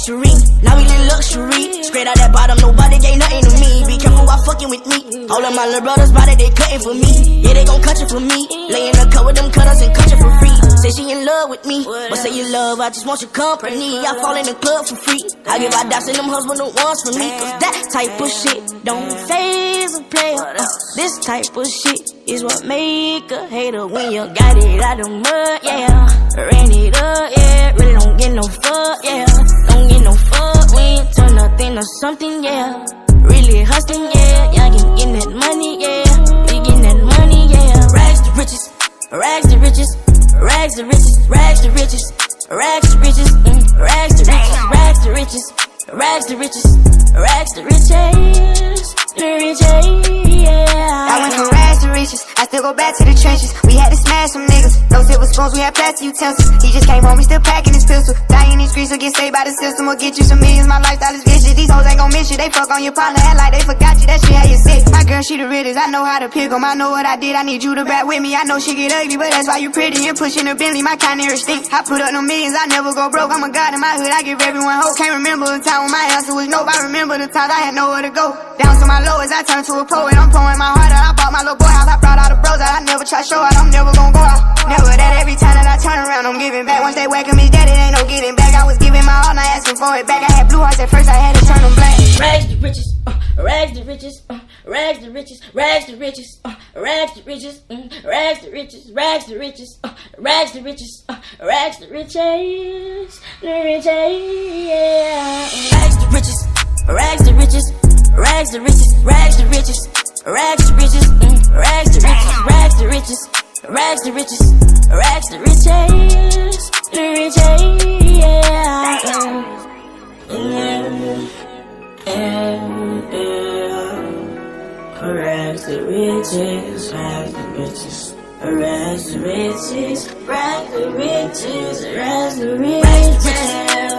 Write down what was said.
luxury. Now we live luxury. Straight out that bottom, nobody gave nothing to me. Be careful while fucking with me. All of my little brothers body, they cutting for me. Yeah, they gon' cut you for me. Lay in the cut with them cutters and cut you for free. Say she in love with me. But say you love, I just want your company. I fall in the club for free. I give out dots and them husband the ones for me. Cause that type of shit don't faze a player. Uh, this type of shit is what make a hater when you got it out of mud, yeah. To something, yeah. Really hustling, yeah. Y'all get that money, yeah. We getting that money, yeah. Rags to riches, rags to riches, rags to riches, rags to riches, rags to riches, mm, rags to riches, rags to riches, rags to riches, rags to riches, riches, yeah. I went from rags to riches, I still go back to the trenches. We had to smash some niggas. No silver spoons, we had plastic utensils. He just came home, he still packing his pistol. These streets or get saved by the system or get you some millions. My lifestyle is vicious. These hoes ain't gon' miss you. They fuck on your partner, act like they forgot you. That shit how you sick. My girl, she the realest. I know how to pick 'em. I know what I did. I need you to back with me. I know she get ugly, but that's why you pretty and pushing the Bentley. My kind of stink. I put up no millions. I never go broke. I'm a god in my hood. I give everyone hope. Can't remember the time when my answer was nope. I remember the times I had nowhere to go. Down to my lowest, I turned to a poet. I'm pouring my heart out. I bought my little boy house. I brought all the bros out. I never try show out. Turn around, I'm giving back. Once they whack me dead, it ain't no getting back. I was giving my all, not asking for it back. I had blue hearts at first, I had to turn them black. Rags to riches, uh, rags to riches, uh, rags to riches, rags to riches, uh, rags to riches, mm, rags to riches, rags to riches, uh, rags to riches, uh, rags to riches, the riches, yeah. Rags to riches, rags to riches, rags to riches, rags to riches, rags to riches, mm, rags to riches, rags to riches, rags to riches, the riches, yeah. yeah. And, yeah. Rags to riches, rags to riches, rags to riches, rags to riches, rags to riches,